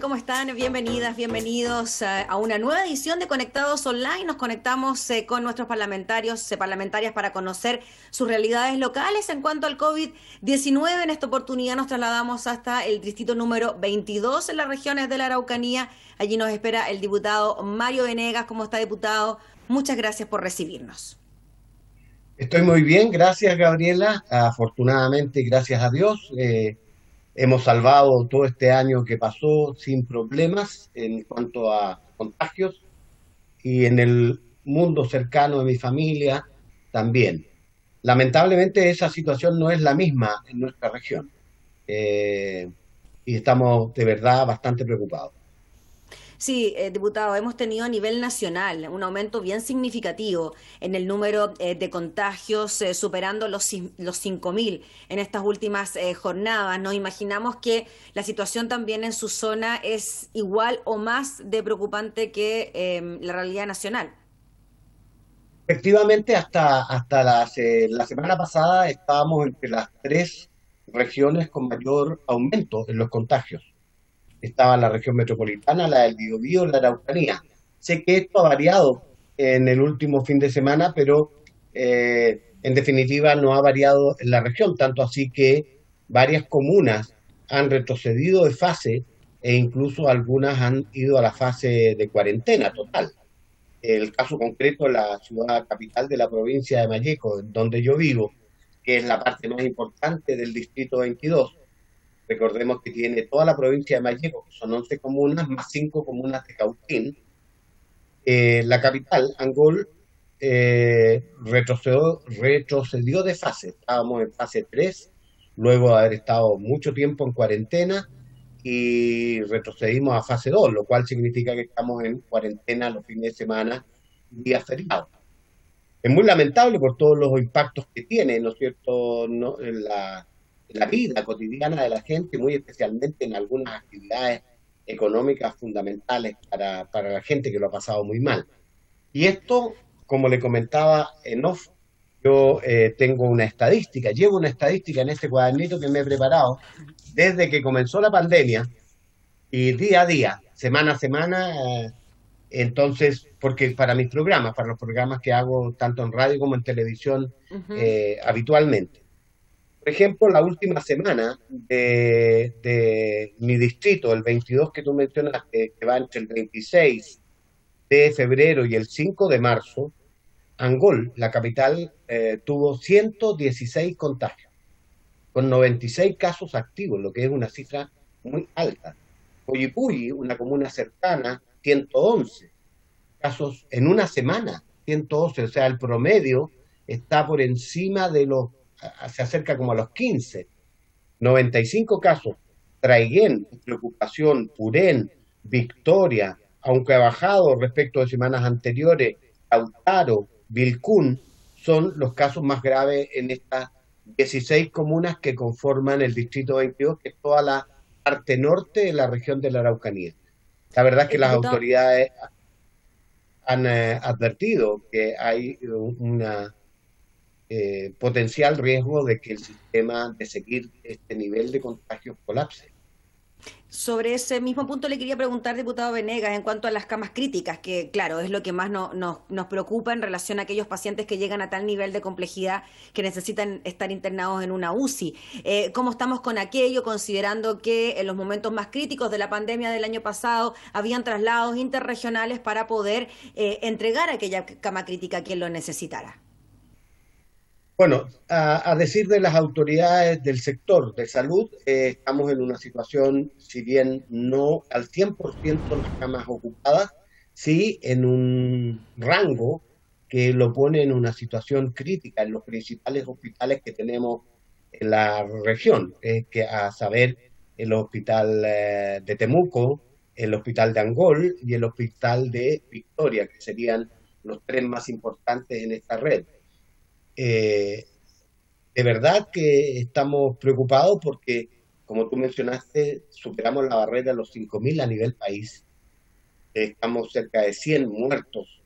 ¿Cómo están? Bienvenidas, bienvenidos a una nueva edición de Conectados Online. Nos conectamos eh, con nuestros parlamentarios, eh, parlamentarias para conocer sus realidades locales en cuanto al COVID-19. En esta oportunidad nos trasladamos hasta el distrito número 22 en las regiones de la Araucanía. Allí nos espera el diputado Mario Venegas. ¿Cómo está, diputado? Muchas gracias por recibirnos. Estoy muy bien, gracias Gabriela. Afortunadamente, gracias a Dios. Eh, Hemos salvado todo este año que pasó sin problemas en cuanto a contagios y en el mundo cercano de mi familia también. Lamentablemente esa situación no es la misma en nuestra región eh, y estamos de verdad bastante preocupados. Sí, eh, diputado, hemos tenido a nivel nacional un aumento bien significativo en el número eh, de contagios, eh, superando los, los 5.000 en estas últimas jornadas. Nos imaginamos que la situación también en su zona es igual o más de preocupante que em, la realidad nacional. Efectivamente, hasta, hasta la semana pasada estábamos entre las tres regiones con mayor aumento en los contagios estaba la región metropolitana, la del Biobío, la Araucanía. Sé que esto ha variado en el último fin de semana, pero eh, en definitiva no ha variado en la región, tanto así que varias comunas han retrocedido de fase e incluso algunas han ido a la fase de cuarentena total. El caso concreto, la ciudad capital de la provincia de Malleco, donde yo vivo, que es la parte más importante del distrito 22, Recordemos que tiene toda la provincia de Malleco, que son 11 comunas, más 5 comunas de Cautín. Eh, la capital, Angol, eh, retrocedió, de fase. Estábamos en fase 3, luego de haber estado mucho tiempo en cuarentena y retrocedimos a fase 2, lo cual significa que estamos en cuarentena los fines de semana, días feriados. Es muy lamentable por todos los impactos que tiene, ¿no es cierto?, no, la la vida cotidiana de la gente, muy especialmente en algunas actividades económicas fundamentales para, para la gente que lo ha pasado muy mal. Y esto, como le comentaba en off, yo eh, tengo una estadística, llevo una estadística en este cuadernito que me he preparado desde que comenzó la pandemia y día a día, semana a semana, eh, entonces, porque para mis programas, para los programas que hago tanto en radio como en televisión eh, habitualmente. Por ejemplo, la última semana de, mi distrito, el 22 que tú mencionas, que, va entre el 26 de febrero y el 5 de marzo, Angol, la capital, eh, tuvo 116 contagios, con 96 casos activos, lo que es una cifra muy alta. Coyipulli, una comuna cercana, 111 casos en una semana, 111, o sea, el promedio está por encima de los se acerca como a los 15. 95 casos. Traiguén, preocupación, Purén, Victoria, aunque ha bajado respecto de semanas anteriores, Autaro, Vilcún, son los casos más graves en estas 16 comunas que conforman el Distrito 22, que es toda la parte norte de la región de la Araucanía. La verdad es que las autoridades han eh, advertido que hay una eh, potencial riesgo de que el sistema de seguir este nivel de contagios colapse. Sobre ese mismo punto le quería preguntar, diputado Venegas, en cuanto a las camas críticas, que claro, es lo que más nos preocupa en relación a aquellos pacientes que llegan a tal nivel de complejidad que necesitan estar internados en una UCI. Eh, ¿Cómo estamos con aquello, considerando que en los momentos más críticos de la pandemia del año pasado habían traslados interregionales para poder eh, entregar aquella cama crítica a quien lo necesitara? Bueno, a, decir de las autoridades del sector de salud, eh, estamos en una situación, si bien no al 100% las camas ocupadas, sí en un rango que lo pone en una situación crítica en los principales hospitales que tenemos en la región, que a saber el hospital eh, de Temuco, el hospital de Angol y el hospital de Victoria, que serían los tres más importantes en esta red. Eh, de verdad que estamos preocupados porque, como tú mencionaste, superamos la barrera de los 5.000 a nivel país. Estamos cerca de 100 muertos,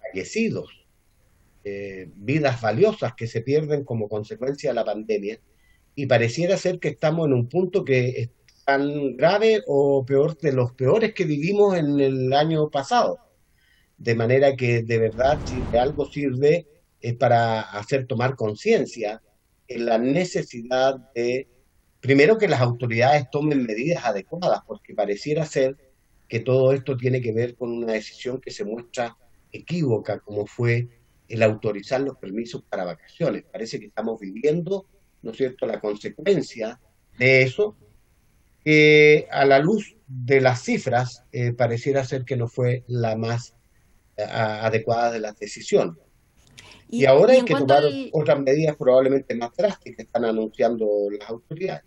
fallecidos, eh, vidas valiosas que se pierden como consecuencia de la pandemia. Y pareciera ser que estamos en un punto que tan grave o peor de los peores que vivimos en el año pasado. De manera que de verdad, si de algo sirve, es para hacer tomar conciencia en la necesidad de, primero, que las autoridades tomen medidas adecuadas, porque pareciera ser que todo esto tiene que ver con una decisión que se muestra equívoca, como fue el autorizar los permisos para vacaciones. Parece que estamos viviendo, ¿no es cierto?, la consecuencia de eso, que a la luz de las cifras eh, pareciera ser que no fue la más eh, adecuada de las decisiones. Y, ahora hay que tomar otras medidas probablemente más drásticas que están anunciando las autoridades.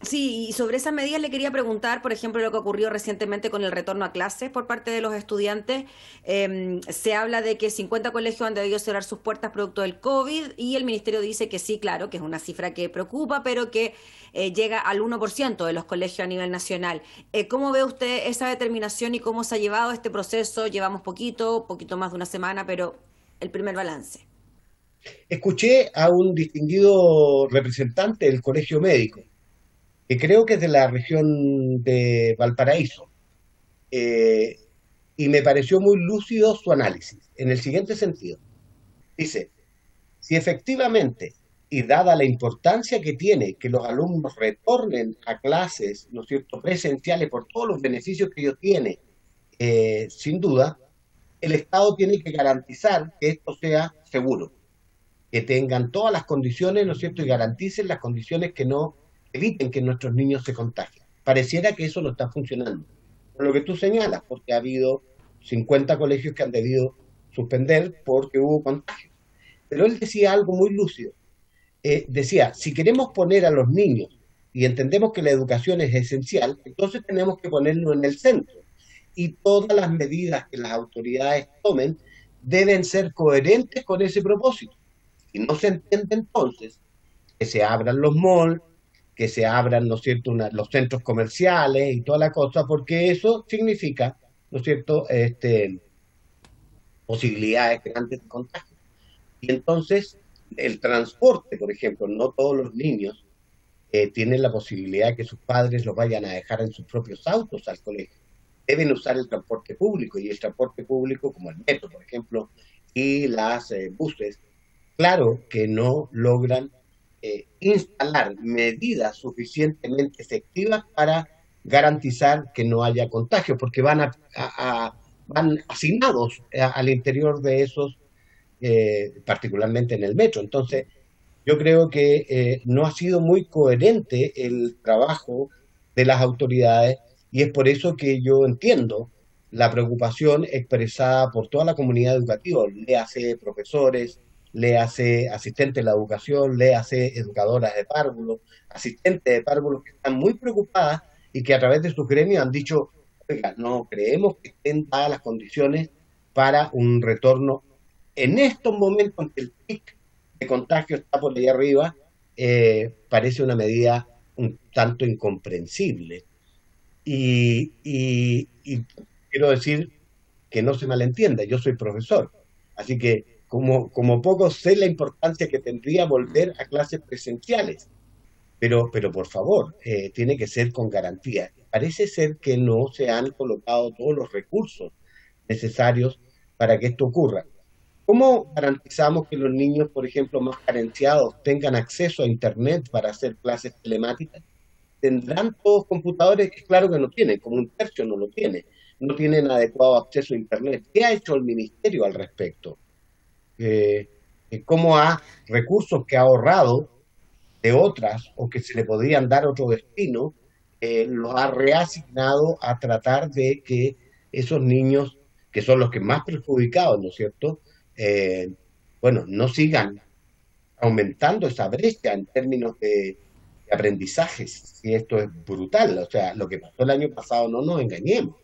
Sí, y sobre esas medidas le quería preguntar, por ejemplo, lo que ocurrió recientemente con el retorno a clases por parte de los estudiantes. Em, se habla de que 50 colegios han debido cerrar sus puertas producto del COVID y el ministerio dice que sí, claro, que es una cifra que preocupa, pero que eh, llega al 1% de los colegios a nivel nacional. Eh, ¿Cómo ve usted esa determinación y cómo se ha llevado este proceso? Llevamos poquito, poquito más de una semana, pero el primer balance. Escuché a un distinguido representante del Colegio Médico que creo que es de la región de Valparaíso, eh, y me pareció muy lúcido su análisis, en el siguiente sentido. Dice, si efectivamente, y dada la importancia que tiene que los alumnos retornen a clases, ¿no es cierto?, presenciales por todos los beneficios que ellos tienen, eh, sin duda, el Estado tiene que garantizar que esto sea seguro, que tengan todas las condiciones, ¿no es cierto?, y garanticen las condiciones que no eviten que nuestros niños se contagien. Pareciera que eso no está funcionando. Lo que tú señalas, porque ha habido 50 colegios que han debido suspender porque hubo contagios. Pero él decía algo muy lúcido. Eh, decía, si queremos poner a los niños y entendemos que la educación es esencial, entonces tenemos que ponerlo en el centro. Y todas las medidas que las autoridades tomen deben ser coherentes con ese propósito. Y no se entiende entonces que se abran los malls, que se abran, ¿no cierto?, los centros comerciales y toda la cosa, porque eso significa, ¿no es cierto?, este, posibilidades grandes de contagio. Y entonces, el transporte, por ejemplo, no todos los niños eh, tienen la posibilidad de que sus padres los vayan a dejar en sus propios autos al colegio. Deben usar el transporte público y el transporte público, como el metro, por ejemplo, y las eh, buses, claro que no logran eh, instalar medidas suficientemente efectivas para garantizar que no haya contagio, porque van, a, van asignados al interior de esos, eh, particularmente en el metro. Entonces, yo creo que eh, no ha sido muy coherente el trabajo de las autoridades y es por eso que yo entiendo la preocupación expresada por toda la comunidad educativa, le hace profesores, le hace asistentes de la educación, le hace educadoras de párvulos, asistentes de párvulos que están muy preocupadas y que a través de sus gremios han dicho, oiga, no creemos que estén dadas las condiciones para un retorno en estos momentos en que el pic de contagio está por ahí arriba, eh, parece una medida un tanto incomprensible. Y, y quiero decir que no se malentienda, yo soy profesor, así que como, poco sé la importancia que tendría volver a clases presenciales. Pero, pero por favor, eh, tiene que ser con garantía. Parece ser que no se han colocado todos los recursos necesarios para que esto ocurra. ¿Cómo garantizamos que los niños, por ejemplo, más carenciados tengan acceso a Internet para hacer clases telemáticas? ¿Tendrán todos computadores? Claro que no tienen, como un tercio no lo tiene. No tienen adecuado acceso a Internet. ¿Qué ha hecho el Ministerio al respecto? eh, cómo ha recursos que ha ahorrado de otras o que se le podrían dar otro destino, eh, los ha reasignado a tratar de que esos niños, que son los que más perjudicados, ¿no es cierto?, eh, bueno, no sigan aumentando esa brecha en términos de, de aprendizajes, y esto es brutal, o sea, lo que pasó el año pasado, no nos engañemos,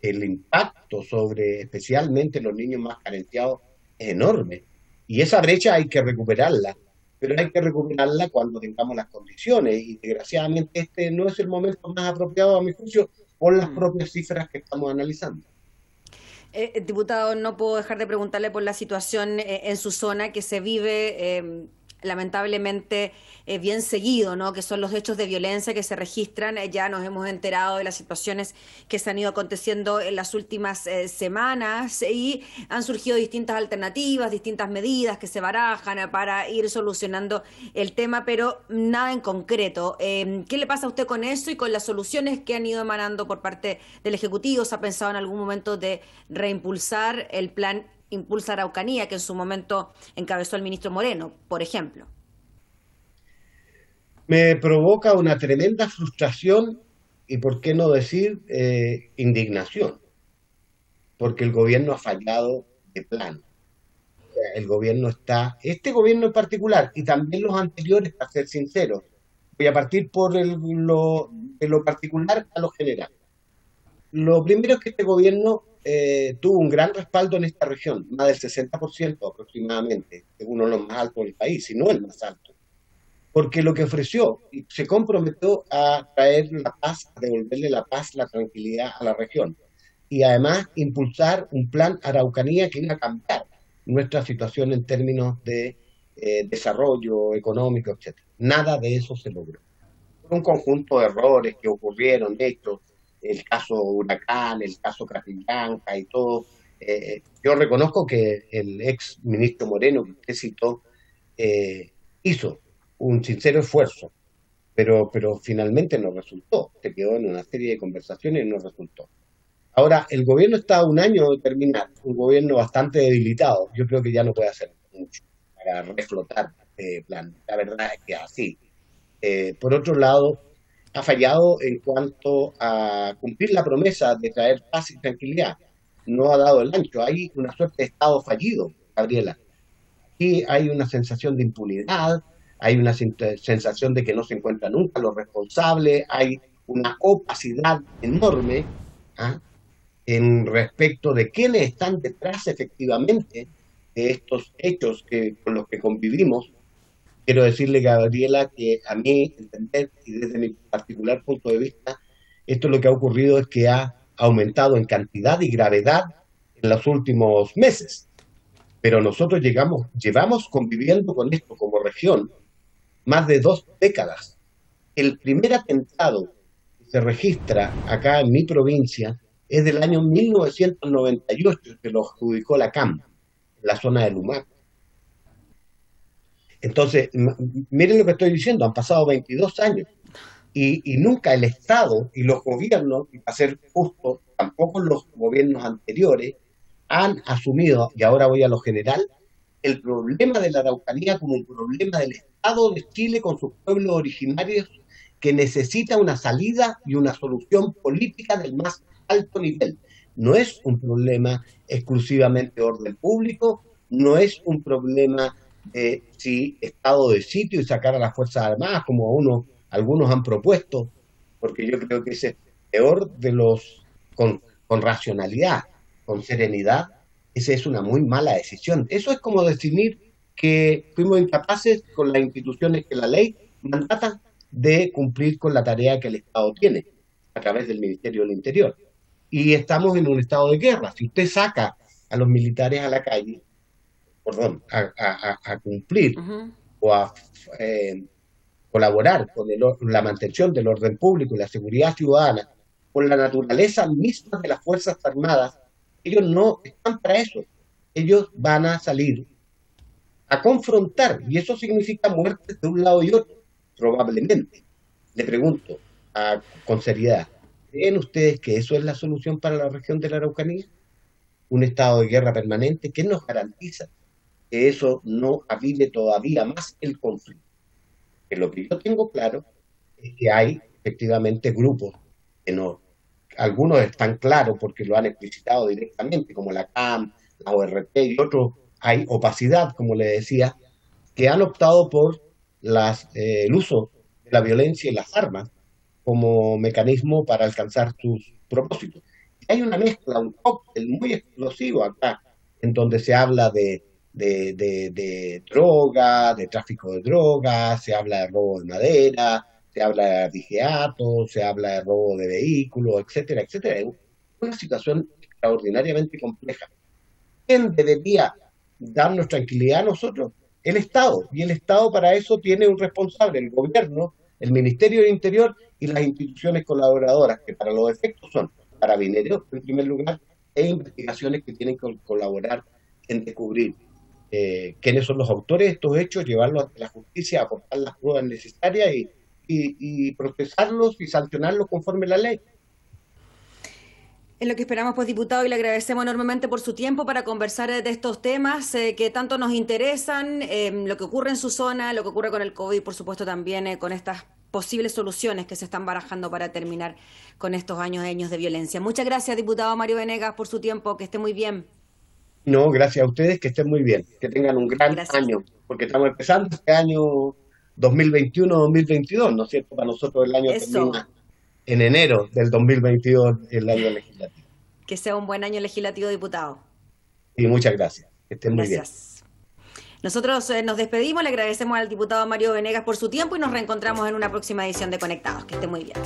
el impacto sobre especialmente los niños más carenciados enorme. Y esa brecha hay que recuperarla, pero hay que recuperarla cuando tengamos las condiciones. Y desgraciadamente este no es el momento más apropiado, a mi juicio, por las mm. propias cifras que estamos analizando. Eh, eh, diputado, no puedo dejar de preguntarle por la situación eh, en su zona que se vive lamentablemente eh, bien seguido, ¿no? que son los hechos de violencia que se registran. Eh, ya nos hemos enterado de las situaciones que se han ido aconteciendo en las últimas eh, semanas y han surgido distintas alternativas, distintas medidas que se barajan para ir solucionando el tema, pero nada en concreto. ¿Qué le pasa a usted con eso y con las soluciones que han ido emanando por parte del Ejecutivo? ¿Se ha pensado en algún momento de reimpulsar el plan Impulsa Araucanía, que en su momento encabezó el ministro Moreno, por ejemplo? Me provoca una tremenda frustración y, por qué no decir, eh, indignación, porque el gobierno ha fallado de plan. El gobierno está, este gobierno en particular, y también los anteriores, para ser sinceros, voy a partir por lo, de lo particular a lo general. Lo primero es que este gobierno eh, tuvo un gran respaldo en esta región, más del 60% aproximadamente, es uno de los más altos del país, si no el más alto. Porque lo que ofreció, se comprometió a traer la paz, a devolverle la paz, la tranquilidad a la región. Y además impulsar un plan Araucanía que iba a cambiar nuestra situación en términos de eh, desarrollo económico, etc. Nada de eso se logró. Un conjunto de errores que ocurrieron, hechos, el caso Huracán, el caso Catrillanca y todo. Eh, yo reconozco que el ex ministro Moreno, que usted citó, eh, hizo un sincero esfuerzo, pero, pero finalmente no resultó. Se quedó en una serie de conversaciones y no resultó. Ahora, el gobierno está a un año de terminar, un gobierno bastante debilitado. Yo creo que ya no puede hacer mucho para reflotar este plan. La verdad es que así. Eh, por otro lado, ha fallado en cuanto a cumplir la promesa de traer paz y tranquilidad. No ha dado el ancho. Hay una suerte de Estado fallido, Gabriela. Aquí hay una sensación de impunidad, hay una sensación de que no se encuentran nunca los responsables, hay una opacidad enorme ¿ah? en respecto de quiénes están detrás efectivamente de estos hechos que, con los que convivimos quiero decirle, Gabriela, que a mí, entender, y desde mi particular punto de vista, esto lo que ha ocurrido es que ha aumentado en cantidad y gravedad en los últimos meses. Pero nosotros llegamos, llevamos conviviendo con esto como región más de dos décadas. El primer atentado que se registra acá en mi provincia es del año 1998, que lo adjudicó la CAM, en la zona de Lumac. Entonces, miren lo que estoy diciendo, han pasado 22 años y, nunca el Estado y los gobiernos, y para ser justo, tampoco los gobiernos anteriores, han asumido, y ahora voy a lo general, el problema de la Araucanía como un problema del Estado de Chile con sus pueblos originarios que necesita una salida y una solución política del más alto nivel. No es un problema exclusivamente de orden público, no es un problema eh, si estado de sitio y sacar a las Fuerzas Armadas, como uno, algunos han propuesto, porque yo creo que ese es peor de los, con, racionalidad, con serenidad, esa es una muy mala decisión. Eso es como definir que fuimos incapaces con las instituciones que la ley mandata de cumplir con la tarea que el Estado tiene a través del Ministerio del Interior. Y estamos en un estado de guerra. Si usted saca a los militares a la calle, perdón, a, cumplir o a eh, colaborar con la mantención del orden público y la seguridad ciudadana, con la naturaleza misma de las Fuerzas Armadas, ellos no están para eso. Ellos van a salir a confrontar, y eso significa muerte de un lado y otro, probablemente. Le pregunto con seriedad, ¿creen ustedes que eso es la solución para la región de la Araucanía? ¿Un estado de guerra permanente? ¿Qué nos garantiza? Que eso no avive todavía más el conflicto. Que lo que yo tengo claro es que hay efectivamente grupos que no, algunos están claros porque lo han explicitado directamente, como la CAM, la ORT y otros, hay opacidad, como le decía, que han optado por las, eh, el uso de la violencia y las armas como mecanismo para alcanzar sus propósitos. Hay una mezcla, un cóctel muy explosivo acá, en donde se habla de de, de, droga, de tráfico de drogas, se habla de robo de madera, se habla de vigiato, se habla de robo de vehículos, etcétera, etcétera. Es una situación extraordinariamente compleja. ¿Quién debería darnos tranquilidad a nosotros? el Estado. Y el Estado para eso tiene un responsable, el gobierno, el Ministerio de Interior y las instituciones colaboradoras, que para los efectos son carabineros, en primer lugar, e investigaciones que tienen que colaborar en descubrir eh, quiénes son los autores de estos hechos, llevarlos a la justicia, aportar las pruebas necesarias y, y, procesarlos y sancionarlos conforme la ley. Es lo que esperamos, pues, diputado, y le agradecemos enormemente por su tiempo para conversar de estos temas eh, que tanto nos interesan, eh, lo que ocurre en su zona, lo que ocurre con el COVID, por supuesto, también eh, con estas posibles soluciones que se están barajando para terminar con estos años y años de violencia. Muchas gracias, diputado Mario Venegas, por su tiempo. Que esté muy bien. No, gracias a ustedes, que estén muy bien, que tengan un gran año, porque estamos empezando este año 2021-2022, ¿no es cierto? Para nosotros el año termina en enero del 2022, el año legislativo. Que sea un buen año legislativo, diputado. Y muchas gracias. Que estén muy bien. Nosotros eh, nos despedimos, le agradecemos al diputado Mario Venegas por su tiempo y nos reencontramos en una próxima edición de Conectados. Que esté muy bien.